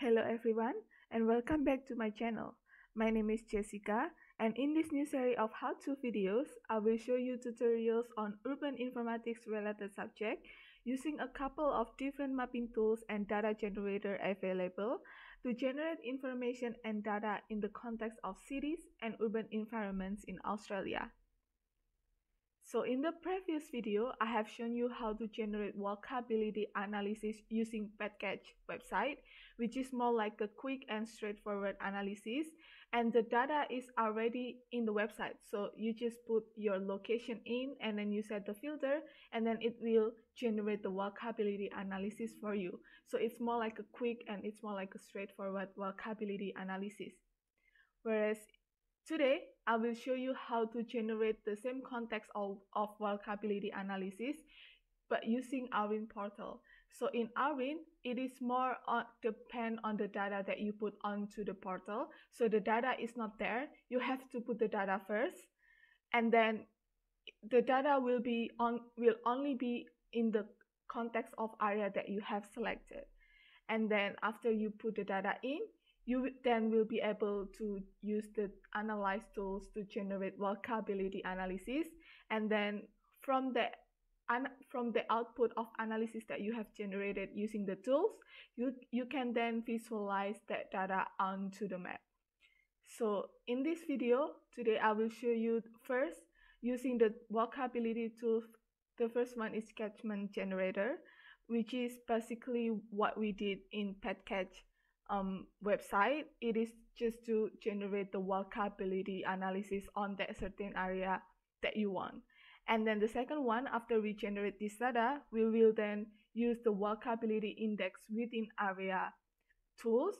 Hello everyone and welcome back to my channel. My name is Jessica and in this new series of how-to videos, I will show you tutorials on urban informatics related subject using a couple of different mapping tools and data generator available to generate information and data in the context of cities and urban environments in Australia. So in the previous video, I have shown you how to generate walkability analysis using PedCatch website, which is more like a quick and straightforward analysis. And the data is already in the website. So you just put your location in and then you set the filter and then it will generate the walkability analysis for you. So it's more like a quick and it's more like a straightforward walkability analysis. Whereas Today, I will show you how to generate the same context of, of walkability analysis, but using AURIN portal. So in AURIN, it is more on, depend on the data that you put onto the portal. So the data is not there. You have to put the data first, and then the data will be on will only be in the context of area that you have selected. And then after you put the data in, you then will be able to use the analyze tools to generate walkability analysis and then from the from the output of analysis that you have generated using the tools you you can then visualize that data onto the map. So in this video today i will show you first using the walkability tools the first one is catchment generator which is basically what we did in PedCatch um, website, it is just to generate the walkability analysis on that certain area that you want. And then the second one, after we generate this data, we will then use the walkability index within area tools,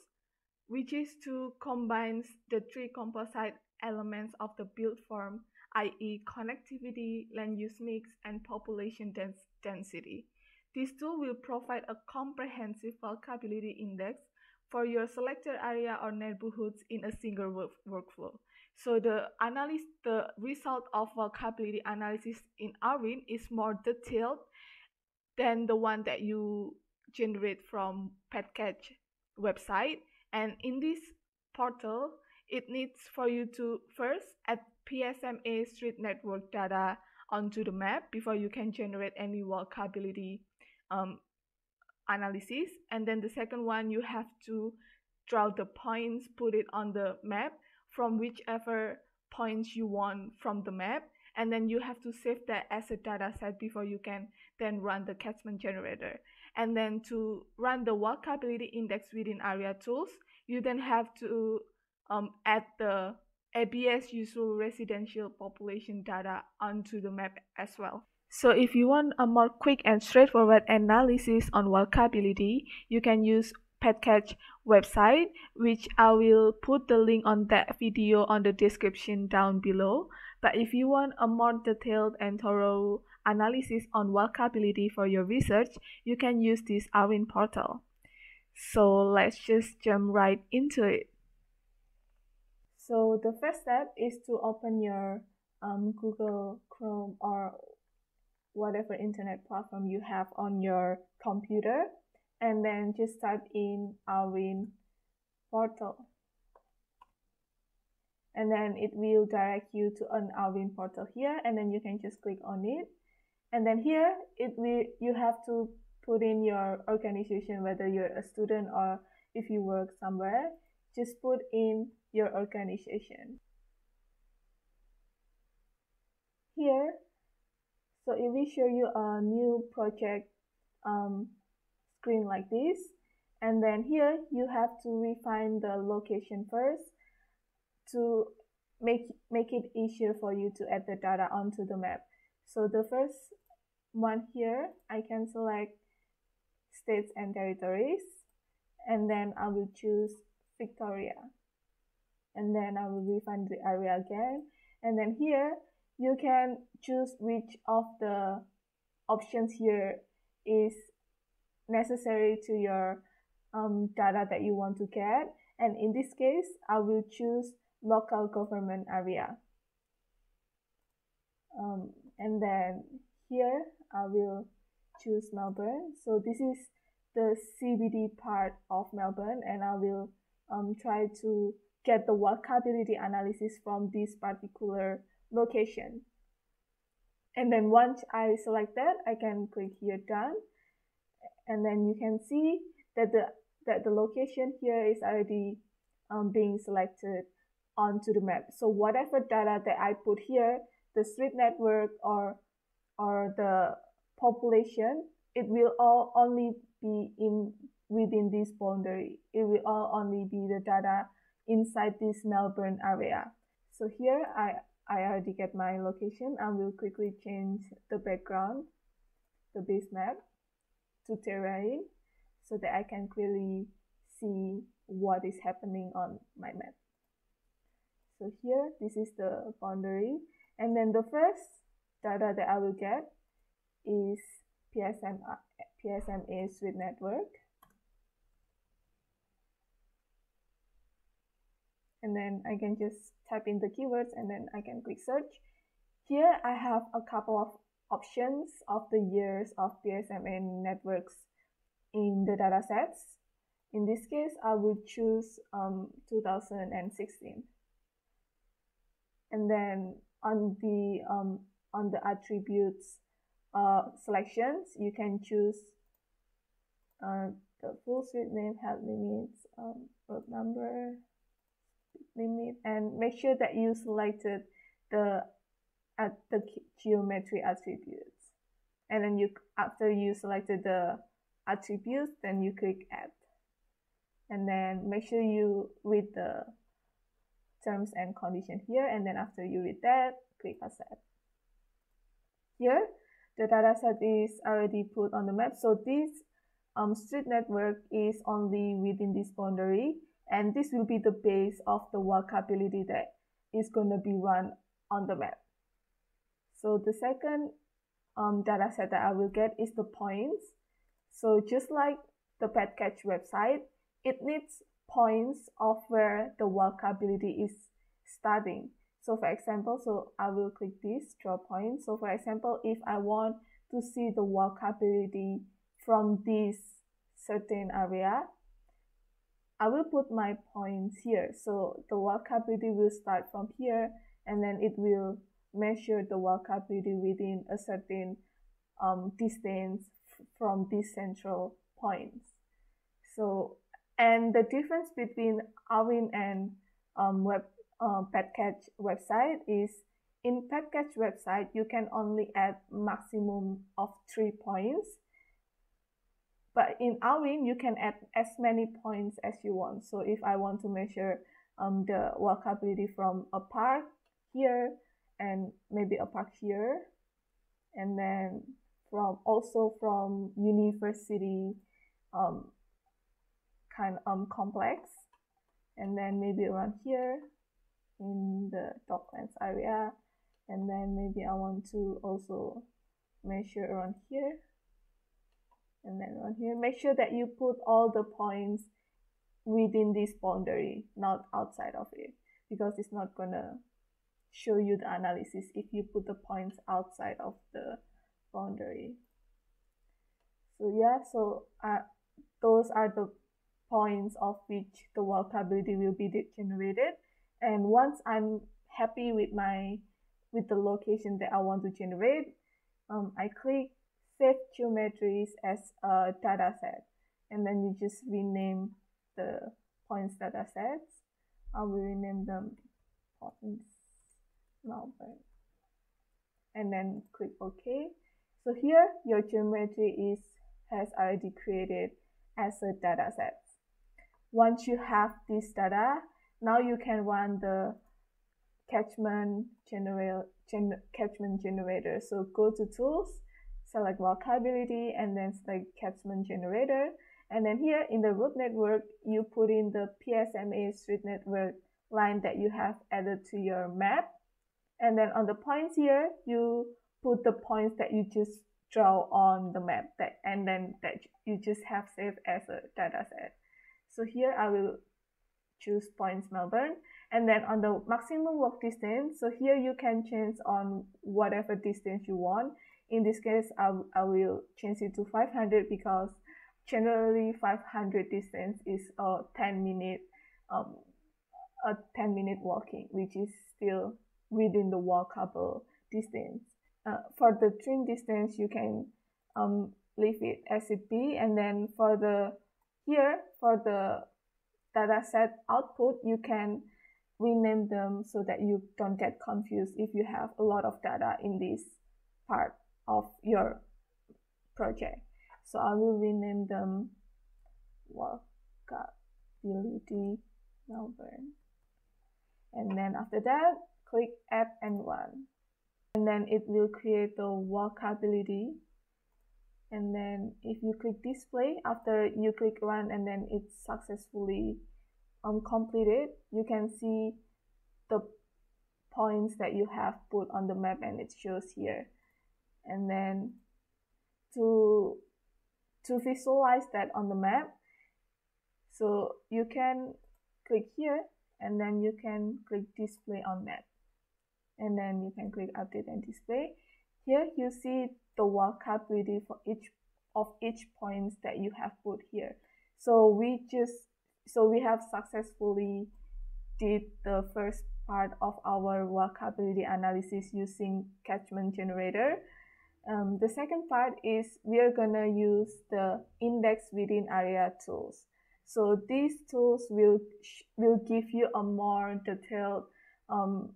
which is to combine the three composite elements of the build form, i.e. connectivity, land use mix, and population dens density. This tool will provide a comprehensive walkability index for your selected area or neighborhoods in a single work workflow. So the analysis, the result of walkability analysis in AURIN is more detailed than the one that you generate from PedCatch website. And in this portal, it needs for you to first add PSMA street network data onto the map before you can generate any walkability um, analysis and then the second one you have to draw the points put it on the map from whichever points you want from the map and then you have to save that as a data set before you can then run the catchment generator. And then to run the walkability index within area tools you then have to um, add the ABS usual residential population data onto the map as well. So if you want a more quick and straightforward analysis on walkability, you can use PedCatch website, which I will put the link on that video on the description down below. But if you want a more detailed and thorough analysis on walkability for your research, you can use this AURIN portal. So let's just jump right into it. So the first step is to open your um, Google Chrome or whatever internet platform you have on your computer and then just type in AURIN portal. And then it will direct you to an AURIN portal here and then you can just click on it. And then here it will you have to put in your organization whether you're a student or if you work somewhere. Just put in your organization. Here so it will show you a new project um, screen like this. And then here you have to refine the location first to make, make it easier for you to add the data onto the map. So the first one here, I can select states and territories. And then I will choose Victoria. And then I will refine the area again. And then here, you can choose which of the options here is necessary to your um, data that you want to get. And in this case, I will choose local government area. Um, and then here I will choose Melbourne. So this is the CBD part of Melbourne and I will um, try to get the walkability analysis from this particular location. And then once I select that, I can click here done. And then you can see that the, that the location here is already um, being selected onto the map. So whatever data that I put here, the street network or, or the population, it will all only be in within this boundary. It will all only be the data inside this Melbourne area. So here I, I already get my location and will quickly change the background, the base map to terrain so that I can clearly see what is happening on my map. So here, this is the boundary. And then the first data that I will get is PSM, PSMA street network. And then I can just type in the keywords and then I can click search. Here I have a couple of options of the years of PSMA networks in the datasets. In this case, I will choose um, 2016. And then on the um, on the attributes uh, selections, you can choose uh, the full street name, health limits, um, road number, limit, and make sure that you selected the at the geometry attributes. And then you after you selected the attributes, then you click add. And then make sure you read the terms and condition here. And then after you read that, click accept. Here, the dataset is already put on the map. So this um, street network is only within this boundary. And this will be the base of the walkability that is going to be run on the map. So the second um, data set that I will get is the points. So just like the PedCatch website, it needs points of where the walkability is starting. So for example, so I will click this draw point. So for example, if I want to see the walkability from this certain area, I will put my points here. So the walkability will start from here and then it will measure the walkability within a certain um, distance from these central points. So, and the difference between AURIN and um, web, uh, PedCatch website is in PedCatch website, you can only add maximum of three points. But in AURIN, you can add as many points as you want. So if I want to measure um, the walkability from a park here and maybe a park here, and then from also from university um, kind of um, complex, and then maybe around here in the Docklands area, and then maybe I want to also measure around here. And then on here make sure that you put all the points within this boundary not outside of it because it's not gonna show you the analysis if you put the points outside of the boundary. So yeah so uh, those are the points of which the walkability will be generated. And once i'm happy with my with the location that i want to generate um, i click save geometries as a data set. And then you just rename the points data sets. I will rename them points Melbourne and then click OK so here your geometry is has already created as a data set once you have this data now you can run the catchment generator gen catchment generator so go to tools select walkability and then select catchment generator. And then here in the route network, you put in the PSMA street network line that you have added to your map. And then on the points here, you put the points that you just draw on the map that and then that you just have saved as a data set. So here I will choose points Melbourne and then on the maximum walk distance so here you can change on whatever distance you want in this case, I, I will change it to 500 because generally 500 distance is a 10 minute um, a 10 minute walking which is still within the walkable distance. Uh, for the trim distance you can um, leave it as it be. And then for the here for the data set output you can rename them so that you don't get confused if you have a lot of data in this part of your project. So I will rename them walkability Melbourne. And then after that, click add and run. And then it will create the walkability. And then if you click display, after you click run and then it's successfully um, completed, you can see the points that you have put on the map and it shows here. And then to to visualize that on the map. So you can click here and then you can click display on map. And then you can click update and display. Here you see the walkability for each of each points that you have put here. So we just so we have successfully did the first part of our walkability analysis using catchment generator. Um, the second part is we are gonna use the index within area tools. So these tools will will give you a more detailed um,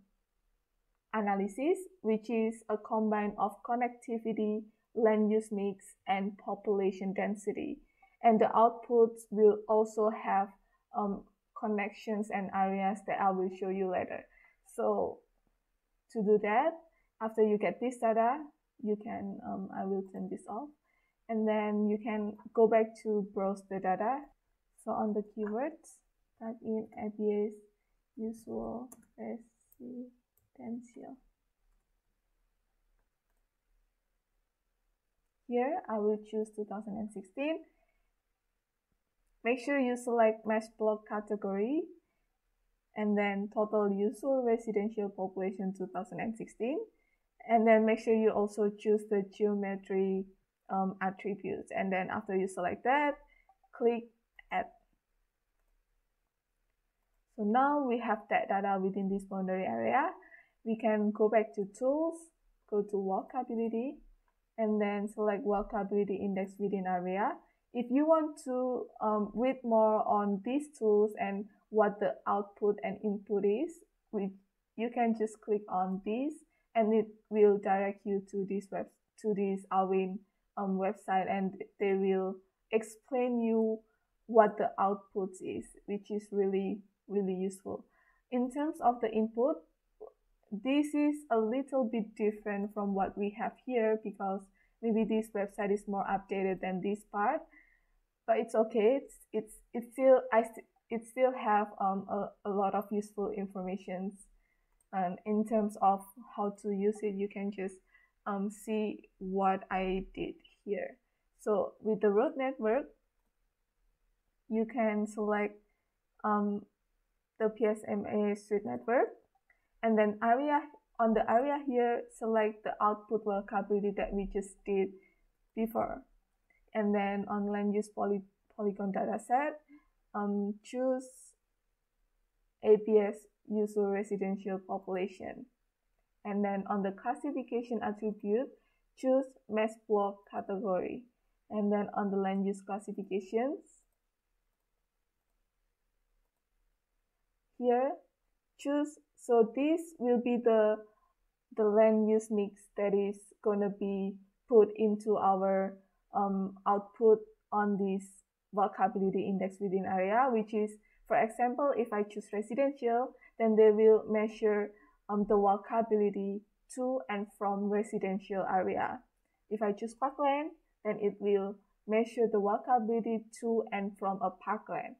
analysis, which is a combine of connectivity, land use mix, and population density. And the outputs will also have um, connections and areas that I will show you later. So to do that, after you get this data, you can, um, I will turn this off. And then you can go back to browse the data. So on the keywords, type in ABS usual residential. Here I will choose 2016. Make sure you select mesh block category and then total usual residential population 2016 and then make sure you also choose the geometry um, attributes and then after you select that click add so now we have that data within this boundary area we can go back to tools go to walkability and then select walkability index within area. If you want to um, read more on these tools and what the output and input is we, you can just click on this and it will direct you to this web to this AURIN um, website and they will explain you what the output is which is really really useful. In terms of the input this is a little bit different from what we have here because maybe this website is more updated than this part but it's okay. It's it's it's still i st it still have um, a, a lot of useful informations. And in terms of how to use it you can just um, see what I did here. So with the road network you can select um, the PSMA street network and then area on the area here select the output walkability that we just did before and then on land use poly polygon dataset um, choose ABS usual residential population. And then on the classification attribute, choose mesh block category. And then on the land use classifications, here choose, so this will be the, the land use mix that is gonna be put into our um, output on this walkability index within area, which is, for example, if I choose residential, then they will measure um, the walkability to and from residential area. If I choose parkland, then it will measure the walkability to and from a parkland.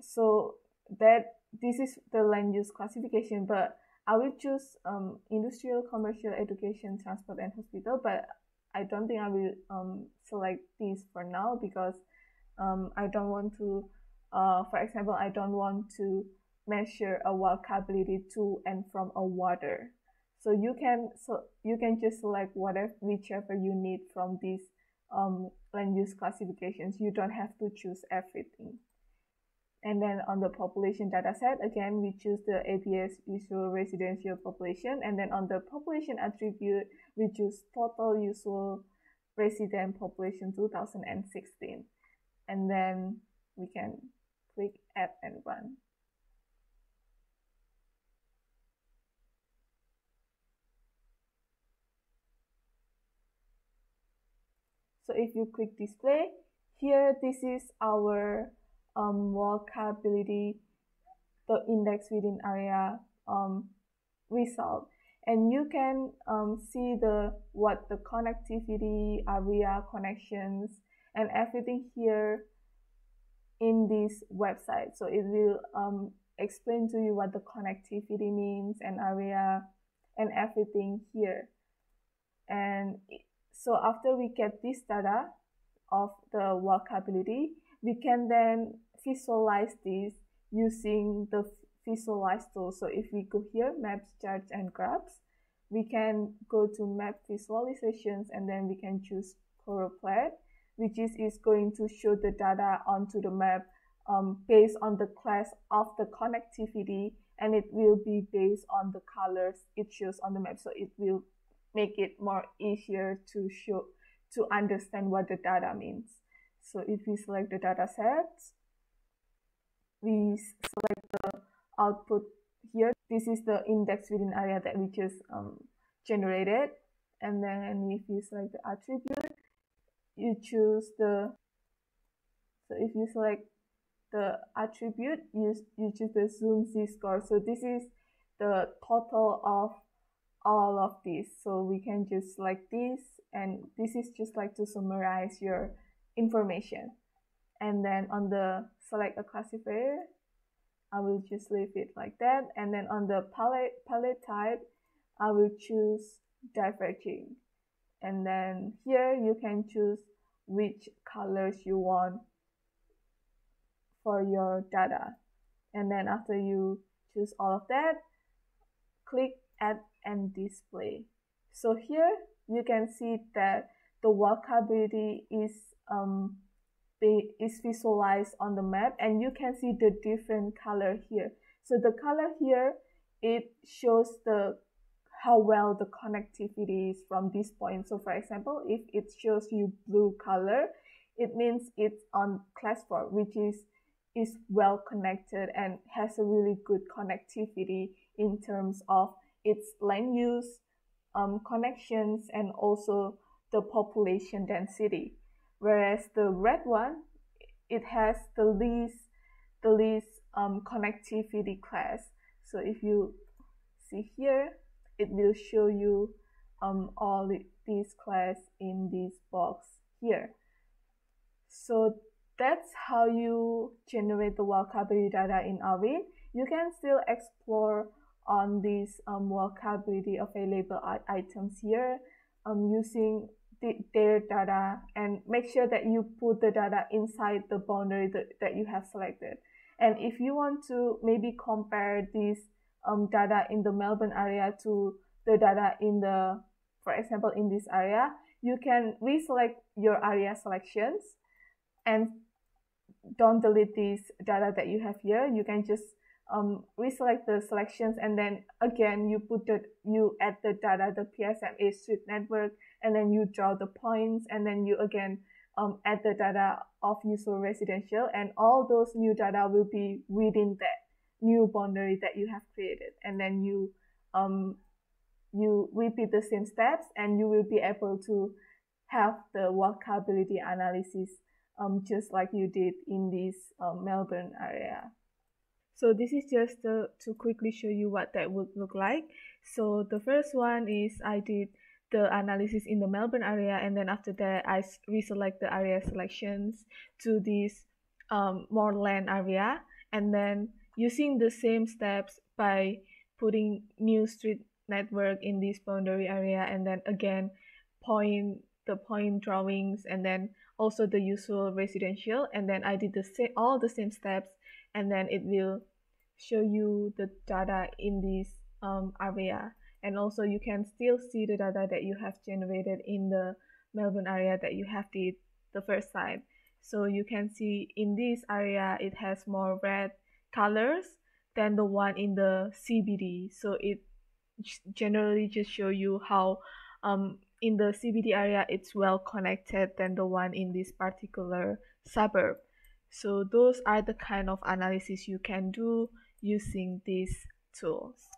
So that this is the land use classification, but I will choose um, industrial, commercial, education, transport, and hospital, but I don't think I will um, select these for now because um, I don't want to, uh, for example, I don't want to measure a walkability to and from a water. So you can so you can just select whatever whichever you need from these um, land use classifications. You don't have to choose everything. And then on the population data set, again, we choose the ABS usual residential population. And then on the population attribute, we choose total usual resident population 2016. And then we can click add and run. So if you click display, here this is our um, walkability, the index within area um, result. And you can um, see the what the connectivity, area connections, and everything here in this website. So it will um, explain to you what the connectivity means and area and everything here. And so after we get this data of the walkability, we can then visualize this using the visualize tool. So if we go here, maps, charts, and graphs, we can go to map visualizations and then we can choose choropleth, which is, is going to show the data onto the map um, based on the class of the connectivity and it will be based on the colors it shows on the map. So it will make it more easier to show to understand what the data means. So if we select the data sets, we select the output here. This is the index within area that we just um, generated. And then if you select the attribute, you choose the, so if you select the attribute, you, you choose the zoom z-score. So this is the total of all of this. So we can just select this and this is just like to summarize your information. And then on the select a classifier, I will just leave it like that. And then on the palette, palette type, I will choose diverging. And then here you can choose which colors you want for your data. And then after you choose all of that, click add and display. So here you can see that the walkability is um, is visualized on the map and you can see the different color here. So the color here, it shows the how well the connectivity is from this point. So for example, if it shows you blue color, it means it's on class 4, which is is well connected and has a really good connectivity in terms of its land use, um, connections, and also the population density. Whereas the red one, it has the least, the least um, connectivity class. So if you see here, it will show you um, all these class in this box here. So that's how you generate the vocabulary data in AURIN. You can still explore on these um, walkability available items here um, using their data and make sure that you put the data inside the boundary that, that you have selected. And if you want to maybe compare this um, data in the Melbourne area to the data in the, for example, in this area, you can reselect your area selections and don't delete this data that you have here. You can just um, reselect the selections and then again you put the you add the data the PSMA street network and then you draw the points and then you again um, add the data of usual residential and all those new data will be within that new boundary that you have created and then you um, you repeat the same steps and you will be able to have the walkability analysis um, just like you did in this um, Melbourne area. So this is just uh, to quickly show you what that would look like. So the first one is I did the analysis in the Melbourne area and then after that I reselect the area selections to this um, Moreland area. And then using the same steps by putting new street network in this boundary area and then again point the point drawings and then also the usual residential. And then I did the same all the same steps and then it will show you the data in this um, area and also you can still see the data that you have generated in the Melbourne area that you have did the first time. So you can see in this area it has more red colors than the one in the CBD. So it generally just show you how um, in the CBD area it's well connected than the one in this particular suburb. So those are the kind of analysis you can do using these tools.